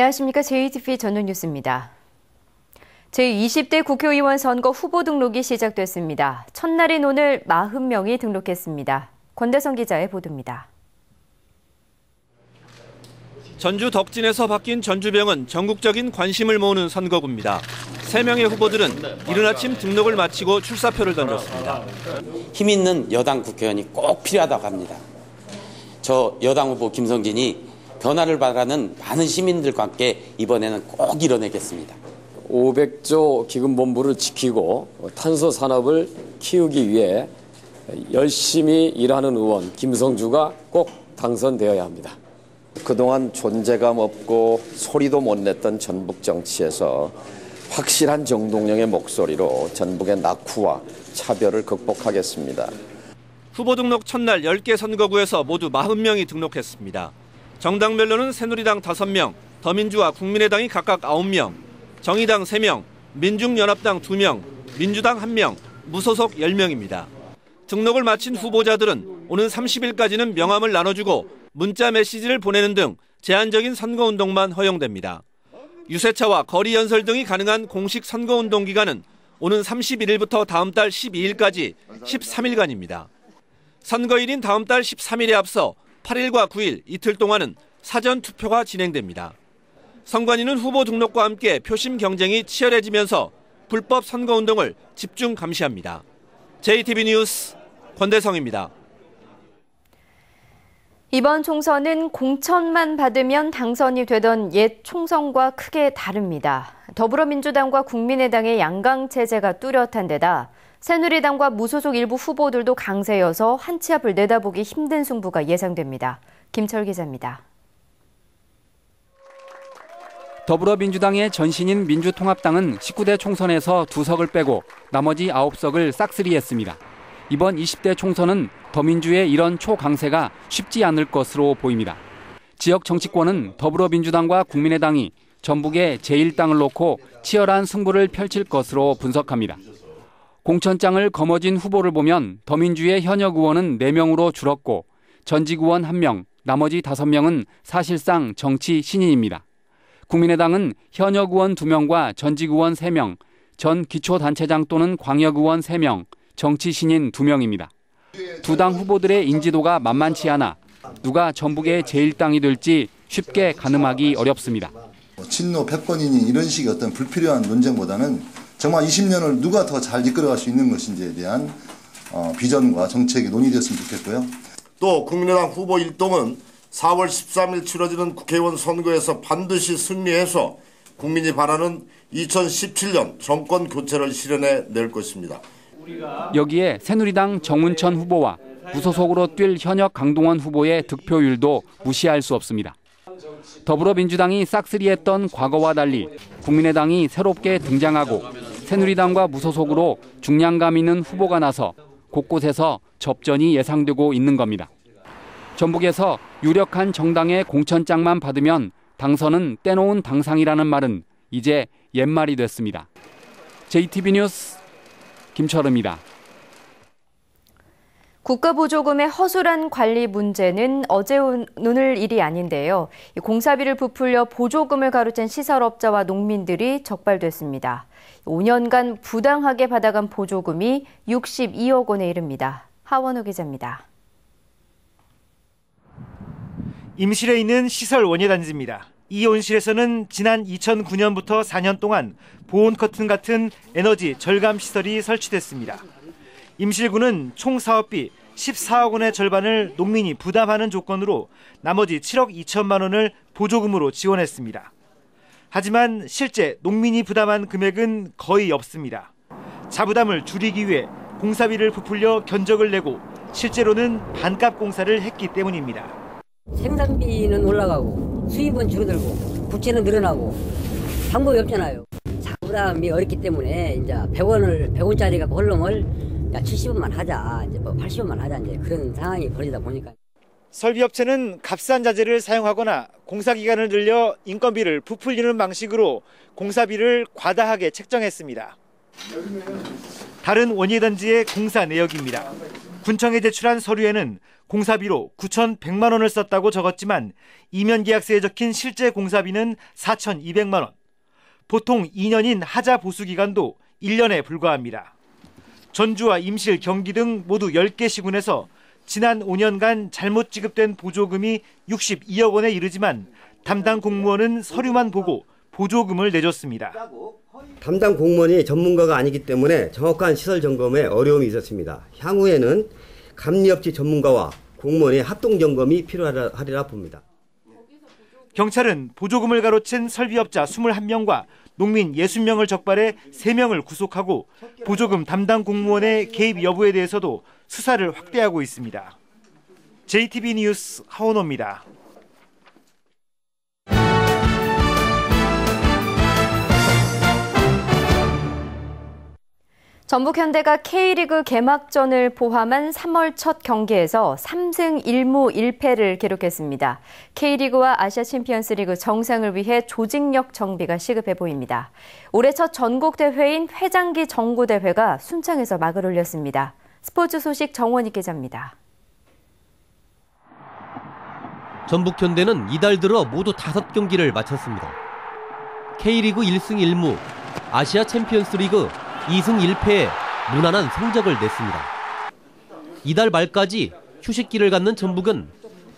안녕하십니까. JTV 전문 뉴스입니다. 제20대 국회의원 선거 후보 등록이 시작됐습니다. 첫날인 오늘 40명이 등록했습니다. 권대성 기자의 보도입니다. 전주 덕진에서 바뀐 전주병은 전국적인 관심을 모으는 선거구입니다. 3명의 후보들은 이른 아침 등록을 마치고 출사표를 던졌습니다. 힘 있는 여당 국회의원이 꼭 필요하다고 합니다. 저 여당 후보 김성진이 변화를 바라는 많은 시민들과 함께 이번에는 꼭 이뤄내겠습니다. 500조 기금본부를 지키고 탄소 산업을 키우기 위해 열심히 일하는 의원 김성주가 꼭 당선되어야 합니다. 그동안 존재감 없고 소리도 못 냈던 전북 정치에서 확실한 정동영의 목소리로 전북의 낙후와 차별을 극복하겠습니다. 후보 등록 첫날 10개 선거구에서 모두 40명이 등록했습니다. 정당별로는 새누리당 5명, 더민주와 국민의당이 각각 9명, 정의당 3명, 민중연합당 2명, 민주당 1명, 무소속 10명입니다. 등록을 마친 후보자들은 오는 30일까지는 명함을 나눠주고 문자 메시지를 보내는 등 제한적인 선거운동만 허용됩니다. 유세차와 거리 연설 등이 가능한 공식 선거운동 기간은 오는 31일부터 다음 달 12일까지 13일간입니다. 선거일인 다음 달 13일에 앞서 8일과 9일 이틀 동안은 사전 투표가 진행됩니다. 선관위는 후보 등록과 함께 표심 경쟁이 치열해지면서 불법 선거 운동을 집중 감시합니다. JTB 뉴스 권대성입니다. 이번 총선은 공천만 받으면 당선이 되던 옛 총선과 크게 다릅니다. 더불어민주당과 국민의당의 양강 체제가 뚜렷한 데다 새누리당과 무소속 일부 후보들도 강세여서 한 치 앞을 내다보기 힘든 승부가 예상됩니다. 김철 기자입니다. 더불어민주당의 전신인 민주통합당은 19대 총선에서 두 석을 빼고 나머지 9석을 싹쓸이했습니다. 이번 20대 총선은 더민주의 이런 초강세가 쉽지 않을 것으로 보입니다. 지역 정치권은 더불어민주당과 국민의당이 전북의 제1당을 놓고 치열한 승부를 펼칠 것으로 분석합니다. 공천장을 거머쥔 후보를 보면 더민주의 현역 의원은 4명으로 줄었고 전직 의원 1명, 나머지 5명은 사실상 정치 신인입니다. 국민의당은 현역 의원 2명과 전직 의원 3명, 전 기초단체장 또는 광역 의원 3명, 정치 신인 2명입니다. 두 당 후보들의 인지도가 만만치 않아 누가 전북의 제1당이 될지 쉽게 가늠하기 어렵습니다. 친노 패권이니 이런 식의 어떤 불필요한 논쟁보다는 정말 20년을 누가 더 잘 이끌어갈 수 있는 것인지에 대한 어, 비전과 정책이 논의되었으면 좋겠고요. 또 국민의당 후보 일동은 4월 13일 치러지는 국회의원 선거에서 반드시 승리해서 국민이 바라는 2017년 정권 교체를 실현해 낼 것입니다. 여기에 새누리당 정운천 후보와 무소속으로 뛸 현역 강동원 후보의 득표율도 무시할 수 없습니다. 더불어민주당이 싹쓸이했던 과거와 달리 국민의당이 새롭게 등장하고 새누리당과 무소속으로 중량감 있는 후보가 나서 곳곳에서 접전이 예상되고 있는 겁니다. 전북에서 유력한 정당의 공천장만 받으면 당선은 떼놓은 당상이라는 말은 이제 옛말이 됐습니다. JTB 뉴스 김철음입니다. 국가보조금의 허술한 관리 문제는 어제 오늘 일이 아닌데요. 공사비를 부풀려 보조금을 가로챈 시설업자와 농민들이 적발됐습니다. 5년간 부당하게 받아간 보조금이 62억 원에 이릅니다. 하원우 기자입니다. 임실에 있는 시설 원예단지입니다. 이 온실에서는 지난 2009년부터 4년 동안 보온 커튼 같은 에너지 절감 시설이 설치됐습니다. 임실군은 총 사업비 14억 원의 절반을 농민이 부담하는 조건으로 나머지 7억 2천만 원을 보조금으로 지원했습니다. 하지만 실제 농민이 부담한 금액은 거의 없습니다. 자부담을 줄이기 위해 공사비를 부풀려 견적을 내고 실제로는 반값 공사를 했기 때문입니다. 생산비는 올라가고 수입은 줄어들고 부채는 늘어나고 방법이 없잖아요. 자부담이 어렵기 때문에 이제 100원을 100원짜리가 헐렁을 70원만 하자, 이제 뭐 80원만 하자 이제 그런 상황이 벌어지다 보니까. 설비업체는 값싼 자재를 사용하거나 공사 기간을 늘려 인건비를 부풀리는 방식으로 공사비를 과다하게 책정했습니다. 다른 원예단지의 공사 내역입니다. 군청에 제출한 서류에는 공사비로 9,100만 원을 썼다고 적었지만 이면 계약서에 적힌 실제 공사비는 4,200만 원. 보통 2년인 하자 보수 기간도 1년에 불과합니다. 전주와 임실, 경기 등 모두 10개 시군에서 지난 5년간 잘못 지급된 보조금이 62억 원에 이르지만 담당 공무원은 서류만 보고 보조금을 내줬습니다. 담당 공무원이 전문가가 아니기 때문에 정확한 시설 점검에 어려움이 있었습니다. 향후에는 감리업체 전문가와 공무원의 합동 점검이 필요하리라 봅니다. 경찰은 보조금을 가로챈 설비업자 21명과 농민 60명을 적발해 3명을 구속하고 보조금 담당 공무원의 개입 여부에 대해서도 수사를 확대하고 있습니다. JTB 뉴스 하원호입니다. 전북 현대가 K리그 개막전을 포함한 3월 첫 경기에서 3승 1무 1패를 기록했습니다. K리그와 아시아 챔피언스 리그 정상을 위해 조직력 정비가 시급해 보입니다. 올해 첫 전국 대회인 회장기 정구 대회가 순창에서 막을 올렸습니다. 스포츠 소식 정원희 기자입니다. 전북 현대는 이달 들어 모두 5경기를 마쳤습니다. K리그 1승 1무, 아시아 챔피언스 리그 2승 1패에 무난한 성적을 냈습니다. 이달 말까지 휴식기를 갖는 전북은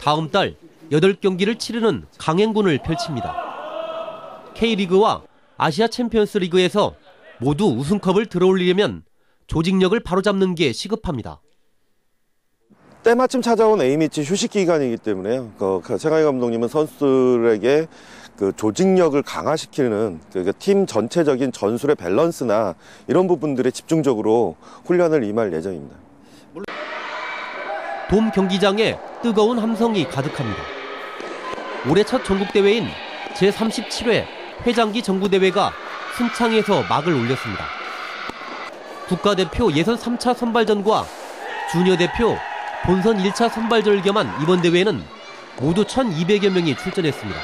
다음 달 8경기를 치르는 강행군을 펼칩니다. K리그와 아시아 챔피언스 리그에서 모두 우승컵을 들어올리려면 조직력을 바로잡는 게 시급합니다. 때마침 찾아온 A매치 휴식 기간이기 때문에요. 그 최강희 감독님은 선수들에게 그 조직력을 강화시키는 그 팀 전체적인 전술의 밸런스나 이런 부분들에 집중적으로 훈련을 임할 예정입니다. 돔 경기장에 뜨거운 함성이 가득합니다. 올해 첫 전국대회인 제37회 회장기 정부대회가 순창에서 막을 올렸습니다. 국가대표 예선 3차 선발전과 주니어 대표 본선 1차 선발전을 겸한 이번 대회에는 모두 1,200여 명이 출전했습니다.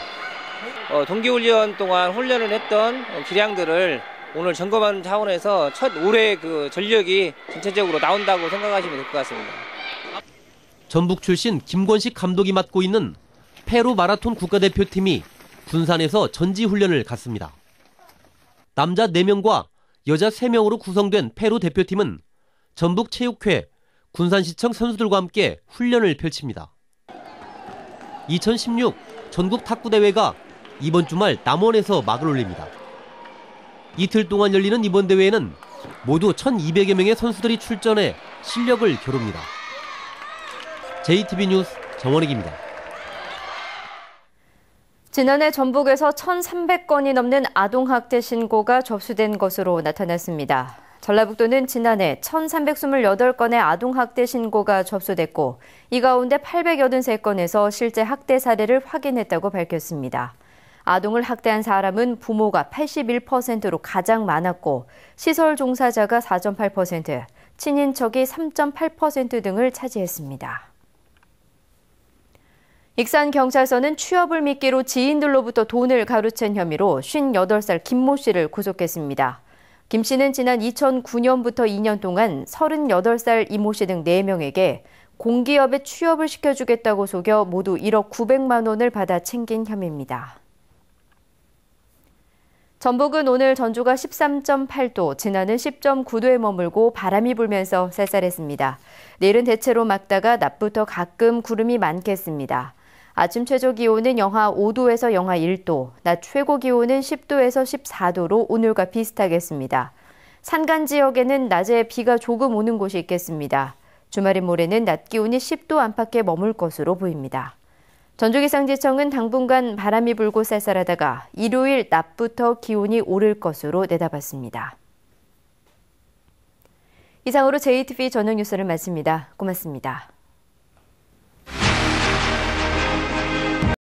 어, 동계훈련 동안 훈련을 했던 기량들을 오늘 점검하는 차원에서 첫 올해 그 전력이 전체적으로 나온다고 생각하시면 될 것 같습니다. 전북 출신 김권식 감독이 맡고 있는 페루 마라톤 국가대표팀이 군산에서 전지훈련을 갔습니다. 남자 4명과 여자 3명으로 구성된 페루 대표팀은 전북체육회, 군산시청 선수들과 함께 훈련을 펼칩니다. 2016 전국 탁구대회가 이번 주말 남원에서 막을 올립니다. 이틀 동안 열리는 이번 대회에는 모두 1,200여 명의 선수들이 출전해 실력을 겨룹니다. JTB 뉴스 정원익입니다. 지난해 전북에서 1,300건이 넘는 아동학대 신고가 접수된 것으로 나타났습니다. 전라북도는 지난해 1,328건의 아동학대 신고가 접수됐고 이 가운데 883건에서 실제 학대 사례를 확인했다고 밝혔습니다. 아동을 학대한 사람은 부모가 81%로 가장 많았고 시설 종사자가 4.8%, 친인척이 3.8% 등을 차지했습니다. 익산 경찰서는 취업을 미끼로 지인들로부터 돈을 가로챈 혐의로 58살 김모 씨를 구속했습니다. 김 씨는 지난 2009년부터 2년 동안 38살 이모 씨 등 4명에게 공기업에 취업을 시켜주겠다고 속여 모두 1억 900만 원을 받아 챙긴 혐의입니다. 전북은 오늘 전주가 13.8도, 지난은 10.9도에 머물고 바람이 불면서 쌀쌀했습니다. 내일은 대체로 맑다가 낮부터 가끔 구름이 많겠습니다. 아침 최저 기온은 영하 5도에서 영하 1도, 낮 최고 기온은 10도에서 14도로 오늘과 비슷하겠습니다. 산간 지역에는 낮에 비가 조금 오는 곳이 있겠습니다. 주말인 모레는 낮 기온이 10도 안팎에 머물 것으로 보입니다. 전주기상지청은 당분간 바람이 불고 쌀쌀하다가 일요일 낮부터 기온이 오를 것으로 내다봤습니다. 이상으로 JTV 전용 뉴스를 마칩니다. 고맙습니다.